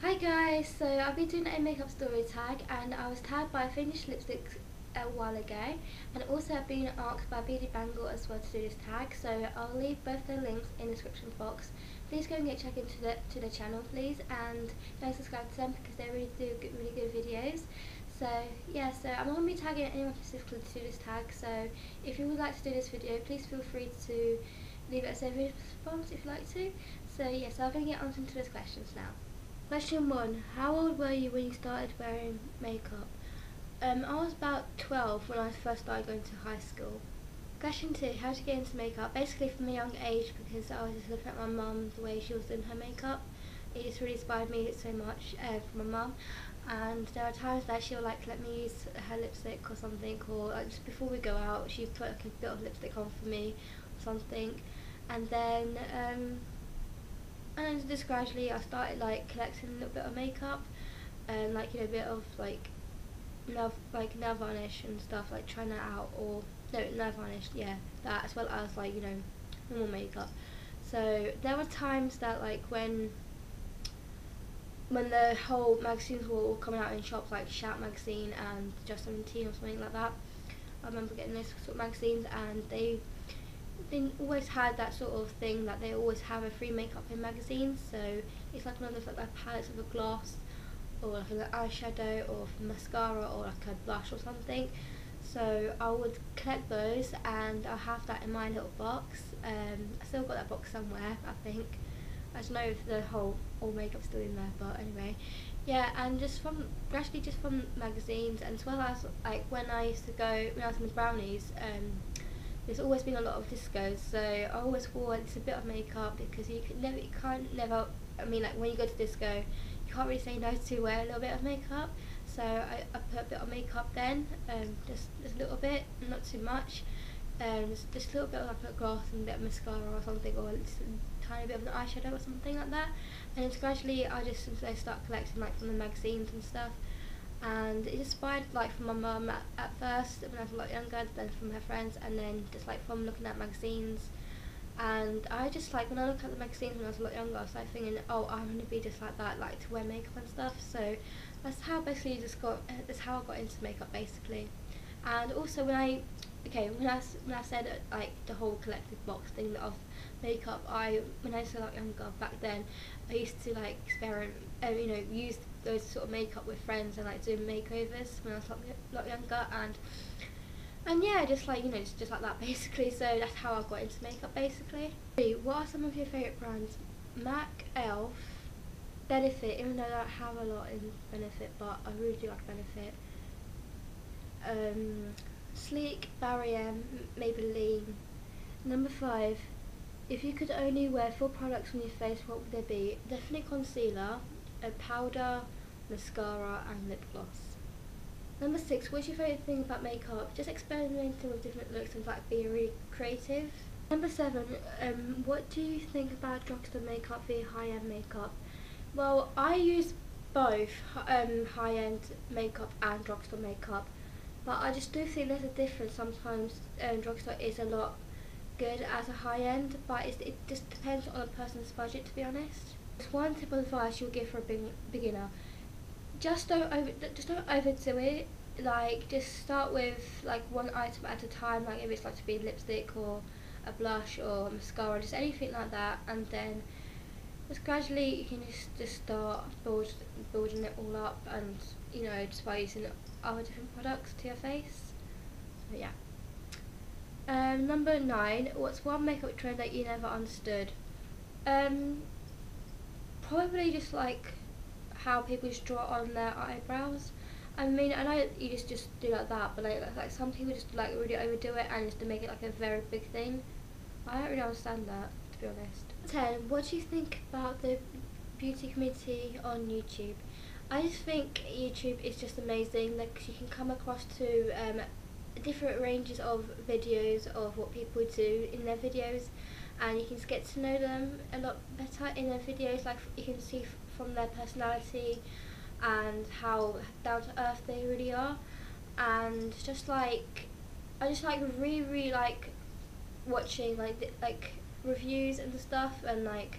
Hi guys, so I've been doing a makeup story tag and I was tagged by Vintage Lipsticks a while ago and also I've been asked by Beady Bangle as well to do this tag so I'll leave both their links in the description box. Please go and get check into the to the channel please and don't subscribe to them because they really do good, really good videos. So yeah, so I'm not going to be tagging anyone specifically to do this tag so if you would like to do this video please feel free to leave it as a response if you like to. So yes, yeah, so I'm going to get on to those questions now. Question 1. How old were you when you started wearing makeup? Um, I was about 12 when I first started going to high school. Question 2. How did you get into makeup? Basically from a young age because I was just looking at my mum, the way she was doing her makeup. It just really inspired me so much uh, from my mum. And there are times that she'll like let me use her lipstick or something or like, just before we go out she put like, a bit of lipstick on for me or something. And then um, and just gradually I started like collecting a little bit of makeup and like you know a bit of like nail like nail varnish and stuff like trying that out or no nail varnish yeah that as well as like you know normal makeup. So there were times that like when when the whole magazines were all coming out in shops like Shout magazine and Just 17 or something like that. I remember getting those sort of magazines and they they always had that sort of thing that they always have a free makeup in magazines. So it's like one of those like, like palettes of a gloss or like an eyeshadow or mascara or like a blush or something. So I would collect those and I'll have that in my little box. Um, I still got that box somewhere, I think. I don't know if the whole all makeup's still in there, but anyway. Yeah, and just from actually just from magazines and as well as like when I used to go when I was in the brownies, um, there's always been a lot of discos, so I always wore a little bit of makeup because you can never, you can't never. I mean, like when you go to disco, you can't really say no to wear a little bit of makeup. So I, I put a bit of makeup then, um, just just a little bit, not too much, um, just, just a little bit of like a gloss and a bit of mascara or something, or just a tiny bit of an eyeshadow or something like that. And gradually, I just I start collecting like from the magazines and stuff and it inspired like from my mum at, at first when I was a lot younger, then from her friends, and then just like from looking at magazines. And I just like when I look at the magazines when I was a lot younger, I was like thinking, oh, I want to be just like that, like to wear makeup and stuff. So that's how basically just got. That's how I got into makeup basically. And also when I, okay, when I when I said like the whole collective box thing of makeup, I when I was a lot younger back then, I used to like experiment, uh, you know, use those sort of makeup with friends and like doing makeovers when I was a lot, lot younger and and yeah just like you know just, just like that basically so that's how I got into makeup basically. What are some of your favourite brands? MAC, ELF, Benefit even though I don't have a lot in Benefit but I really do like Benefit. Um, Sleek, Barry M, Maybelline. Number five, if you could only wear four products on your face, what would they be? Definitely concealer, a powder, mascara and lip gloss. Number six, what's your favourite thing about makeup? Just experimenting with different looks and like being really creative. Number seven, um, what do you think about drugstore makeup via high-end makeup? Well, I use both um, high-end makeup and drugstore makeup, but I just do think there's a difference. Sometimes um, drugstore is a lot good as a high-end, but it just depends on a person's budget, to be honest. One tip of advice you'll give for a beginner. Just don't over just don't overdo it. Like just start with like one item at a time like if it's like to be lipstick or a blush or mascara just anything like that and then just gradually you can just, just start build, building it all up and you know just by using other different products to your face. So yeah. Um, number nine what's one makeup trend that you never understood? Um, probably just like how people just draw on their eyebrows. I mean, I know you just just do like that, but like like some people just like really overdo it and just to make it like a very big thing. I don't really understand that, to be honest. Ten. What do you think about the beauty community on YouTube? I just think YouTube is just amazing. Like you can come across to um, different ranges of videos of what people do in their videos, and you can get to know them a lot better in their videos. Like you can see from their personality and how down to earth they really are and just like I just like really really like watching like like reviews and stuff and like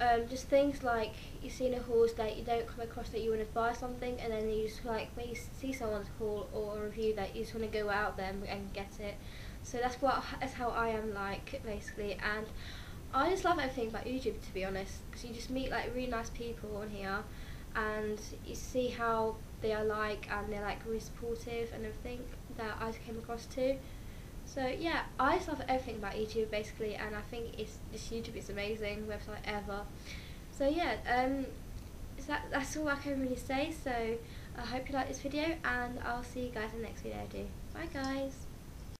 um, just things like you see in a haul that you don't come across that you want to buy something and then you just like when you see someone's haul or a review that you just want to go out there and get it so that's what that's how I am like basically and I just love everything about YouTube to be honest because you just meet like really nice people on here and you see how they are like and they're like really supportive and everything that I came across too so yeah, I just love everything about YouTube basically, and I think it's this YouTube is amazing website ever. So yeah, um, that that's all I can really say. So I hope you like this video, and I'll see you guys in the next video. I do. Bye guys.